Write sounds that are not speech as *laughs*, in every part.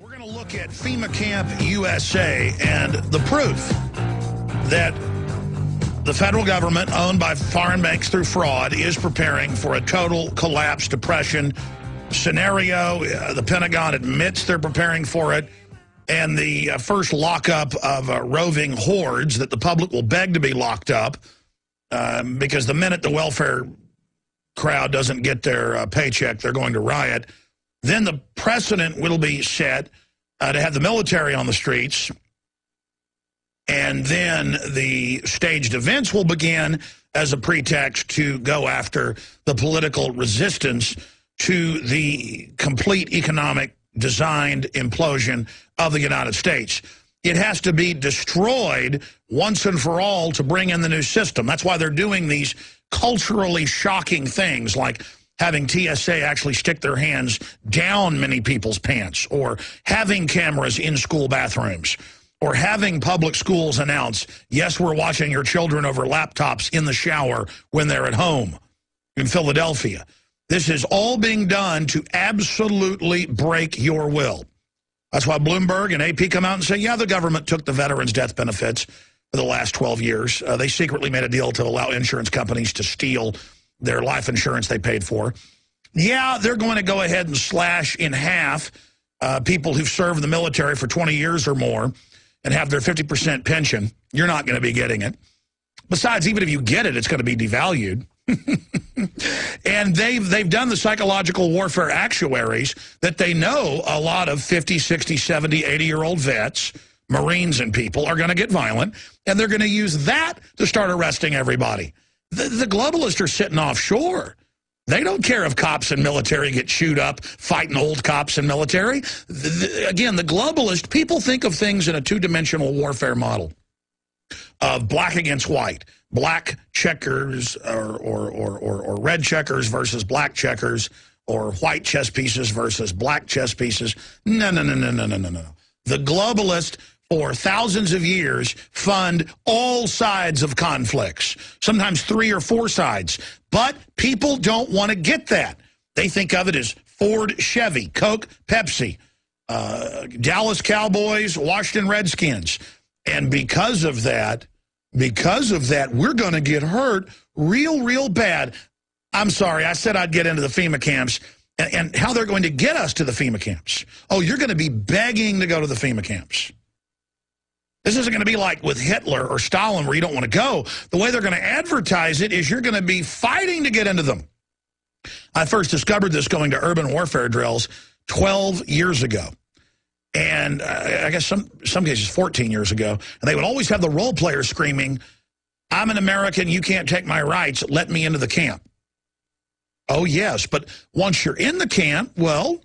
We're going to look at FEMA Camp USA and the proof that the federal government, owned by foreign banks through fraud, is preparing for a total collapse, depression scenario. Uh, the Pentagon admits they're preparing for it. And the uh, first lockup of uh, roving hordes that the public will beg to be locked up um, because the minute the welfare crowd doesn't get their uh, paycheck, they're going to riot. Then the precedent will be set uh, to have the military on the streets. And then the staged events will begin as a pretext to go after the political resistance to the complete economic designed implosion of the United States. It has to be destroyed once and for all to bring in the new system. That's why they're doing these culturally shocking things like having TSA actually stick their hands down many people's pants or having cameras in school bathrooms or having public schools announce, yes, we're watching your children over laptops in the shower when they're at home in Philadelphia. This is all being done to absolutely break your will. That's why Bloomberg and AP come out and say, yeah, the government took the veterans' death benefits for the last 12 years. Uh, they secretly made a deal to allow insurance companies to steal their life insurance they paid for. Yeah, they're going to go ahead and slash in half uh, people who've served the military for 20 years or more and have their 50% pension. You're not going to be getting it. Besides, even if you get it, it's going to be devalued. *laughs* and they've they've done the psychological warfare actuaries that they know a lot of 50, 60, 70, 80-year-old vets, Marines and people are going to get violent, and they're going to use that to start arresting everybody. The, the globalists are sitting offshore. They don't care if cops and military get chewed up fighting old cops and military. The, again, the globalist, people think of things in a two-dimensional warfare model of black against white black checkers or, or, or, or, or red checkers versus black checkers or white chess pieces versus black chess pieces. No, no, no, no, no, no, no, no. The globalist for thousands of years fund all sides of conflicts, sometimes three or four sides. But people don't want to get that. They think of it as Ford, Chevy, Coke, Pepsi, uh, Dallas Cowboys, Washington Redskins. And because of that, because of that, we're going to get hurt real, real bad. I'm sorry, I said I'd get into the FEMA camps and, and how they're going to get us to the FEMA camps. Oh, you're going to be begging to go to the FEMA camps. This isn't going to be like with Hitler or Stalin where you don't want to go. The way they're going to advertise it is you're going to be fighting to get into them. I first discovered this going to urban warfare drills 12 years ago and uh, I guess some some cases 14 years ago, and they would always have the role player screaming, I'm an American, you can't take my rights, let me into the camp. Oh, yes, but once you're in the camp, well,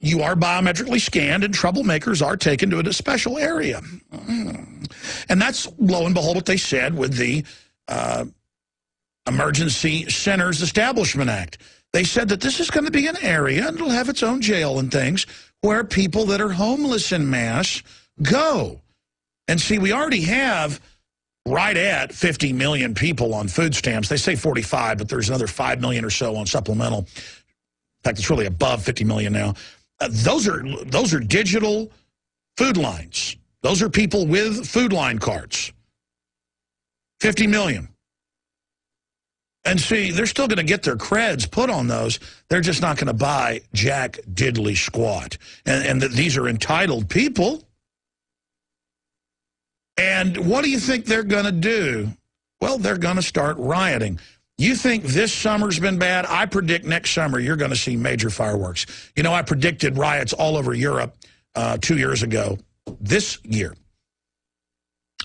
you are biometrically scanned and troublemakers are taken to a special area. Mm. And that's, lo and behold, what they said with the uh, Emergency Centers Establishment Act. They said that this is going to be an area and it'll have its own jail and things where people that are homeless in mass go. And see, we already have right at 50 million people on food stamps. They say 45, but there's another 5 million or so on supplemental. In fact, it's really above 50 million now. Uh, those are those are digital food lines. Those are people with food line cards. 50 million. And see, they're still going to get their creds put on those. They're just not going to buy jack diddly squat. And, and th these are entitled people. And what do you think they're going to do? Well, they're going to start rioting. You think this summer's been bad? I predict next summer you're going to see major fireworks. You know, I predicted riots all over Europe uh, two years ago. This year.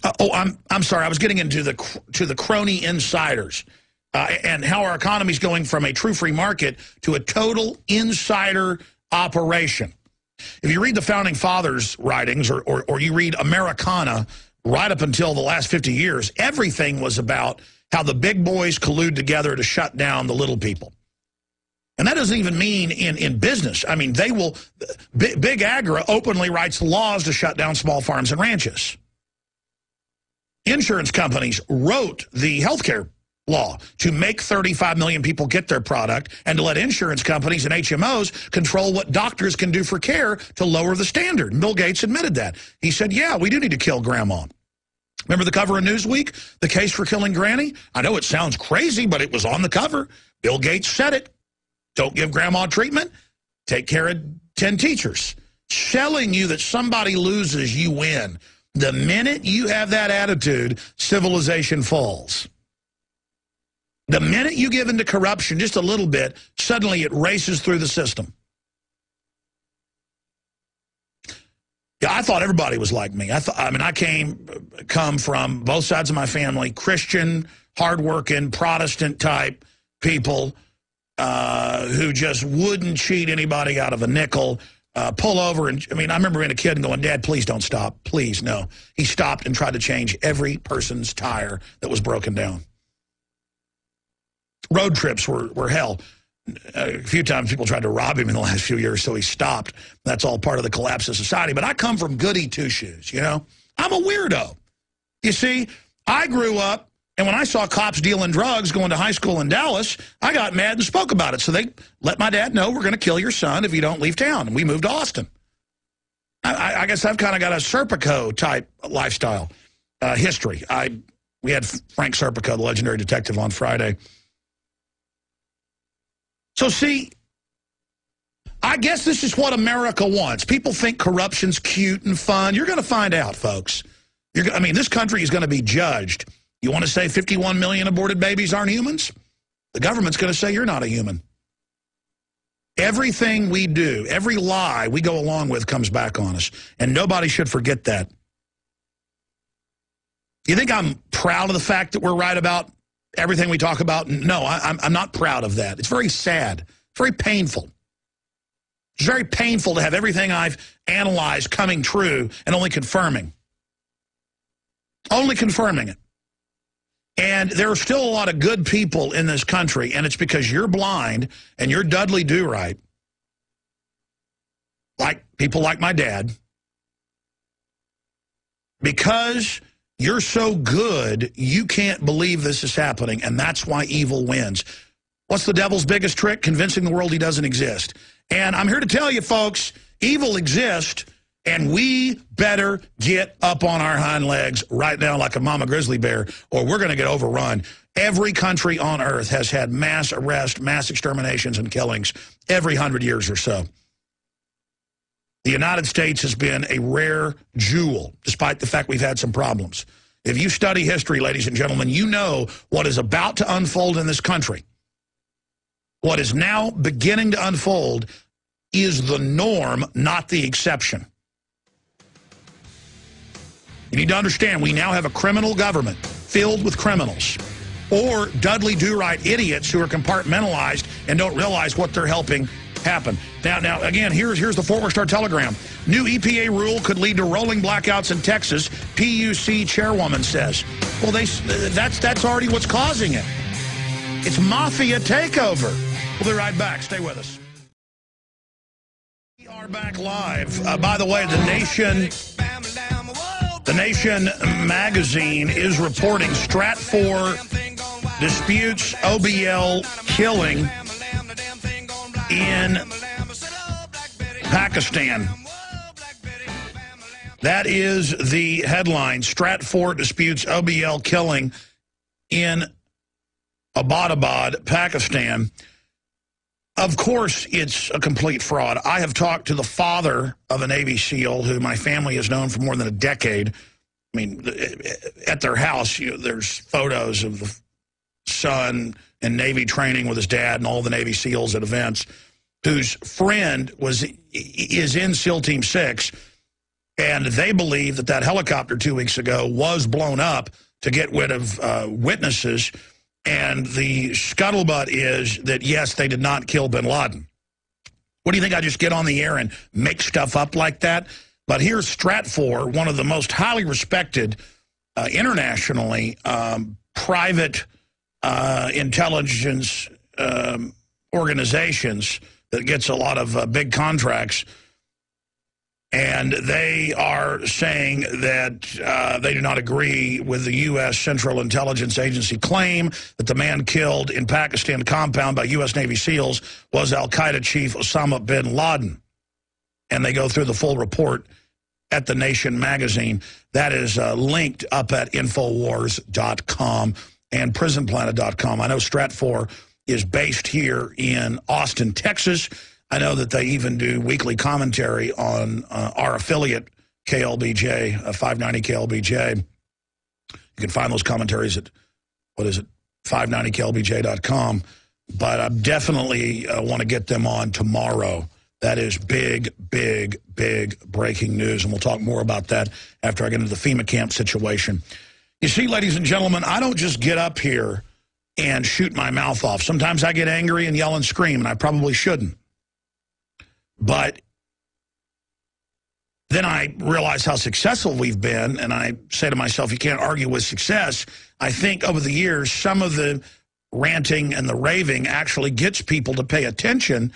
Uh, oh, I'm I'm sorry. I was getting into the to the crony insiders uh, and how our economy is going from a true free market to a total insider operation. If you read the Founding Fathers' writings or, or, or you read Americana right up until the last 50 years, everything was about how the big boys collude together to shut down the little people. And that doesn't even mean in, in business. I mean, they will, Big, big Agra openly writes laws to shut down small farms and ranches. Insurance companies wrote the healthcare law to make 35 million people get their product and to let insurance companies and HMOs control what doctors can do for care to lower the standard. And Bill Gates admitted that. He said, yeah, we do need to kill grandma. Remember the cover of Newsweek, the case for killing Granny? I know it sounds crazy, but it was on the cover. Bill Gates said it. Don't give grandma treatment. Take care of 10 teachers. Telling you that somebody loses, you win. The minute you have that attitude, civilization falls. The minute you give into corruption just a little bit, suddenly it races through the system. Yeah, I thought everybody was like me. I thought, I mean, I came, come from both sides of my family, Christian, hardworking, Protestant type people uh, who just wouldn't cheat anybody out of a nickel, uh, pull over. And I mean, I remember being a kid and going, Dad, please don't stop. Please, no. He stopped and tried to change every person's tire that was broken down. Road trips were, were hell a few times people tried to rob him in the last few years, so he stopped. That's all part of the collapse of society. But I come from goody two-shoes, you know? I'm a weirdo. You see, I grew up, and when I saw cops dealing drugs going to high school in Dallas, I got mad and spoke about it. So they let my dad know, we're going to kill your son if you don't leave town. And we moved to Austin. I, I guess I've kind of got a Serpico-type lifestyle uh, history. I We had Frank Serpico, the legendary detective, on Friday. So see, I guess this is what America wants. People think corruption's cute and fun. You're going to find out, folks. You're, I mean, this country is going to be judged. You want to say 51 million aborted babies aren't humans? The government's going to say you're not a human. Everything we do, every lie we go along with comes back on us. And nobody should forget that. You think I'm proud of the fact that we're right about everything we talk about? No, I, am I'm not proud of that. It's very sad, very painful. It's very painful to have everything I've analyzed coming true and only confirming. Only confirming it. And there are still a lot of good people in this country, and it's because you're blind and you're Dudley Do-Right, like people like my dad, because you're so good, you can't believe this is happening, and that's why evil wins. What's the devil's biggest trick? Convincing the world he doesn't exist. And I'm here to tell you, folks, evil exists, and we better get up on our hind legs right now like a mama grizzly bear, or we're going to get overrun. Every country on earth has had mass arrest, mass exterminations, and killings every hundred years or so. The United States has been a rare jewel, despite the fact we've had some problems. If you study history, ladies and gentlemen, you know what is about to unfold in this country. What is now beginning to unfold is the norm, not the exception. You need to understand, we now have a criminal government filled with criminals or Dudley Do-Right idiots who are compartmentalized and don't realize what they're helping happen. Now, now again, here's here's the Worth Star Telegram. New EPA rule could lead to rolling blackouts in Texas. PUC chairwoman says. Well, they that's that's already what's causing it. It's mafia takeover. We'll be right back. Stay with us. We are back live. Uh, by the way, the nation. The Nation magazine is reporting Stratfor disputes OBL killing in Pakistan. That is the headline. Stratfor disputes OBL killing in Abbottabad, Pakistan. Of course, it's a complete fraud. I have talked to the father of a Navy SEAL who my family has known for more than a decade. I mean, at their house, you know, there's photos of the son in Navy training with his dad and all the Navy SEALs at events, whose friend was is in SEAL Team 6, and they believe that that helicopter two weeks ago was blown up to get rid of uh, witnesses, and the scuttlebutt is that, yes, they did not kill bin Laden. What do you think? I just get on the air and make stuff up like that? But here's Stratfor, one of the most highly respected uh, internationally um, private uh, intelligence um, organizations that gets a lot of uh, big contracts. And they are saying that uh, they do not agree with the U.S. Central Intelligence Agency claim that the man killed in Pakistan compound by U.S. Navy SEALs was al-Qaeda chief Osama bin Laden. And they go through the full report at The Nation magazine. That is uh, linked up at Infowars.com and PrisonPlanet.com. I know Stratfor is based here in Austin, Texas. I know that they even do weekly commentary on uh, our affiliate, KLBJ, uh, 590 KLBJ. You can find those commentaries at, what is it, 590klbj.com. But I definitely uh, want to get them on tomorrow. That is big, big, big breaking news, and we'll talk more about that after I get into the FEMA camp situation. You see, ladies and gentlemen, I don't just get up here and shoot my mouth off. Sometimes I get angry and yell and scream, and I probably shouldn't. But then I realize how successful we've been, and I say to myself, you can't argue with success. I think over the years, some of the ranting and the raving actually gets people to pay attention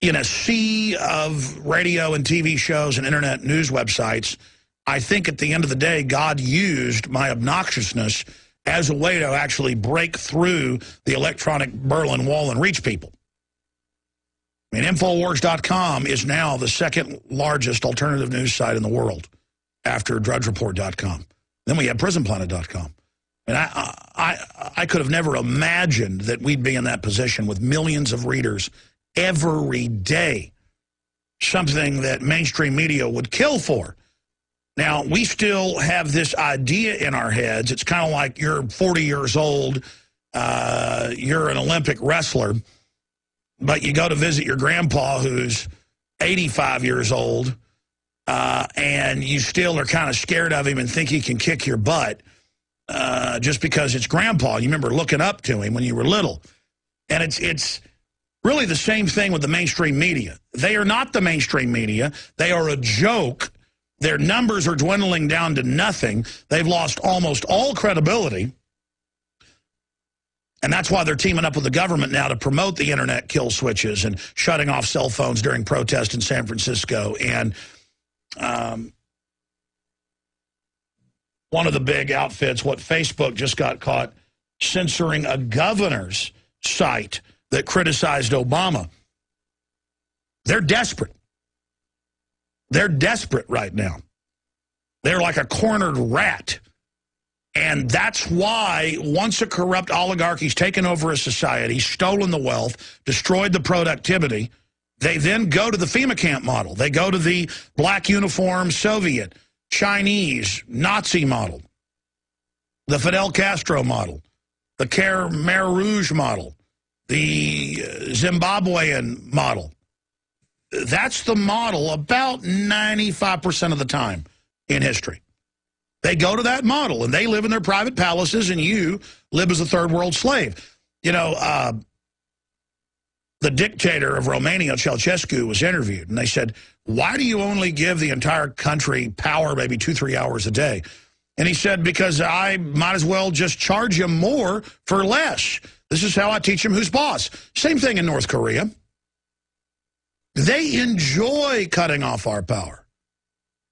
in a sea of radio and TV shows and internet news websites. I think at the end of the day, God used my obnoxiousness as a way to actually break through the electronic Berlin Wall and reach people. I mean, Infowars.com is now the second largest alternative news site in the world after DrudgeReport.com. Then we have PrisonPlanet.com. And I, I, I could have never imagined that we'd be in that position with millions of readers every day, something that mainstream media would kill for. Now, we still have this idea in our heads. It's kind of like you're 40 years old, uh, you're an Olympic wrestler, but you go to visit your grandpa who's 85 years old, uh, and you still are kind of scared of him and think he can kick your butt uh, just because it's grandpa. You remember looking up to him when you were little. And it's it's really the same thing with the mainstream media. They are not the mainstream media. They are a joke. Their numbers are dwindling down to nothing. They've lost almost all credibility. And that's why they're teaming up with the government now to promote the internet kill switches and shutting off cell phones during protest in San Francisco. And um, one of the big outfits, what Facebook just got caught censoring a governor's site that criticized Obama. They're desperate. They're desperate right now. They're like a cornered rat. And that's why once a corrupt oligarchy's taken over a society, stolen the wealth, destroyed the productivity, they then go to the FEMA camp model. They go to the black uniform Soviet, Chinese, Nazi model, the Fidel Castro model, the Khmer Rouge model, the uh, Zimbabwean model. That's the model about 95% of the time in history. They go to that model, and they live in their private palaces, and you live as a third world slave. You know, uh, the dictator of Romania, Ceausescu, was interviewed, and they said, why do you only give the entire country power maybe two, three hours a day? And he said, because I might as well just charge him more for less. This is how I teach him who's boss. Same thing in North Korea. They enjoy cutting off our power.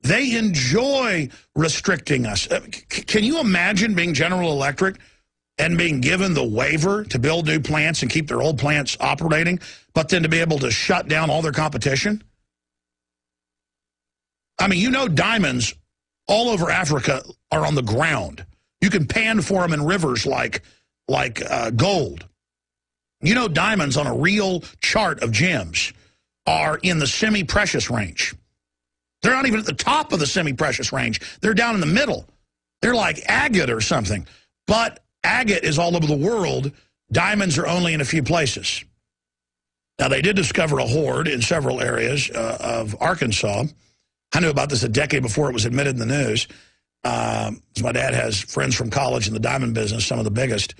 They enjoy restricting us. Uh, can you imagine being General Electric and being given the waiver to build new plants and keep their old plants operating, but then to be able to shut down all their competition? I mean, you know diamonds all over Africa are on the ground. You can pan for them in rivers like, like uh, gold. You know diamonds on a real chart of gems are in the semi-precious range. They're not even at the top of the semi-precious range. They're down in the middle. They're like agate or something. But agate is all over the world. Diamonds are only in a few places. Now, they did discover a hoard in several areas uh, of Arkansas. I knew about this a decade before it was admitted in the news. Um, my dad has friends from college in the diamond business, some of the biggest,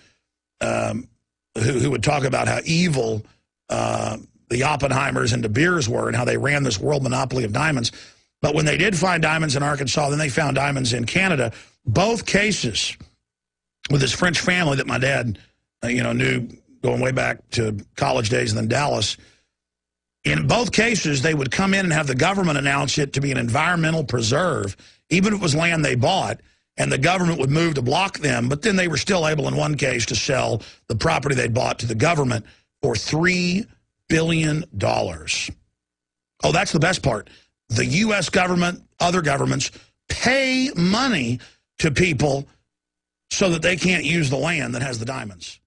um, who, who, would talk about how evil uh, the Oppenheimers and De Beers were and how they ran this world monopoly of diamonds. But when they did find diamonds in Arkansas, then they found diamonds in Canada. Both cases with this French family that my dad, uh, you know, knew going way back to college days and then Dallas. In both cases, they would come in and have the government announce it to be an environmental preserve, even if it was land they bought, and the government would move to block them. But then they were still able, in one case, to sell the property they bought to the government for three billion. dollars. Oh, that's the best part. The U.S. government, other governments, pay money to people so that they can't use the land that has the diamonds.